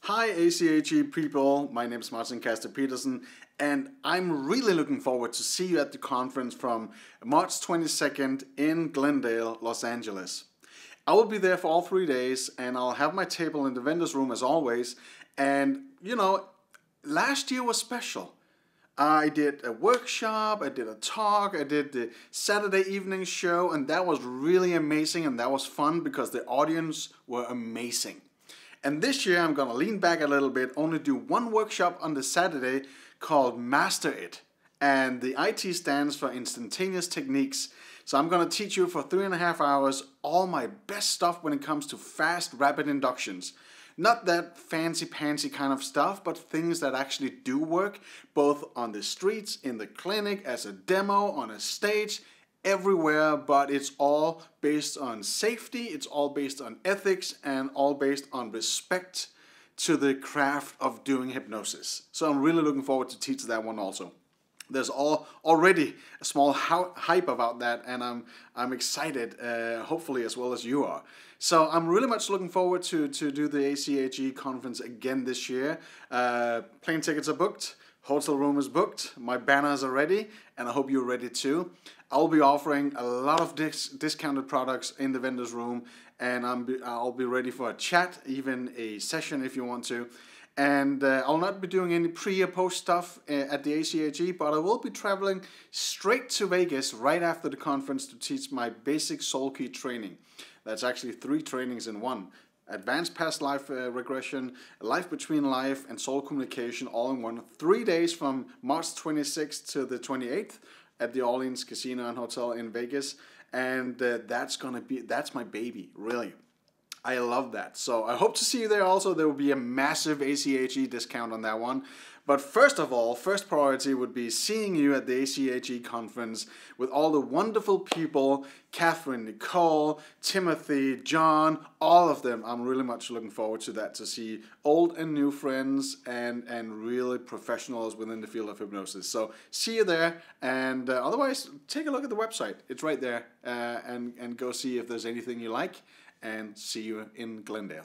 Hi ACHE people, my name is Martin Castor Peterson and I'm really looking forward to see you at the conference from March 22nd in Glendale, Los Angeles. I will be there for all three days and I'll have my table in the vendor's room as always and you know, last year was special. I did a workshop, I did a talk, I did the Saturday evening show and that was really amazing and that was fun because the audience were amazing. And this year I'm gonna lean back a little bit, only do one workshop on the Saturday called Master It. And the IT stands for Instantaneous Techniques. So I'm gonna teach you for three and a half hours all my best stuff when it comes to fast, rapid inductions. Not that fancy pantsy kind of stuff, but things that actually do work, both on the streets, in the clinic, as a demo, on a stage, everywhere, but it's all based on safety, it's all based on ethics, and all based on respect to the craft of doing hypnosis. So I'm really looking forward to teach that one also. There's all already a small hype about that, and I'm I'm excited, uh, hopefully as well as you are. So I'm really much looking forward to to do the ACHE conference again this year. Uh, plane tickets are booked. Hotel room is booked, my banners are ready, and I hope you're ready too. I'll be offering a lot of dis discounted products in the vendor's room, and I'm be, I'll be ready for a chat, even a session if you want to. And uh, I'll not be doing any pre or post stuff uh, at the ACHE, but I will be traveling straight to Vegas right after the conference to teach my basic soul key training. That's actually three trainings in one advanced past life uh, regression, life between life, and soul communication all in one. Three days from March 26th to the 28th at the Orleans Casino and Hotel in Vegas, and uh, that's gonna be that's my baby, really. I love that. So I hope to see you there also. There will be a massive ACHE discount on that one. But first of all, first priority would be seeing you at the ACHE conference with all the wonderful people, Catherine, Nicole, Timothy, John, all of them. I'm really much looking forward to that, to see old and new friends and, and really professionals within the field of hypnosis. So see you there. And uh, otherwise, take a look at the website. It's right there. Uh, and, and go see if there's anything you like. And see you in Glendale.